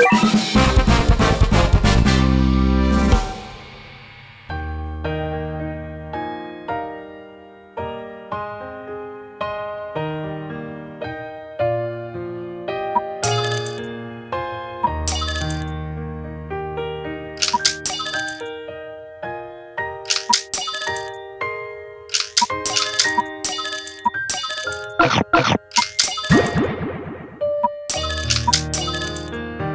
you.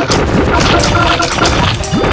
Let's go.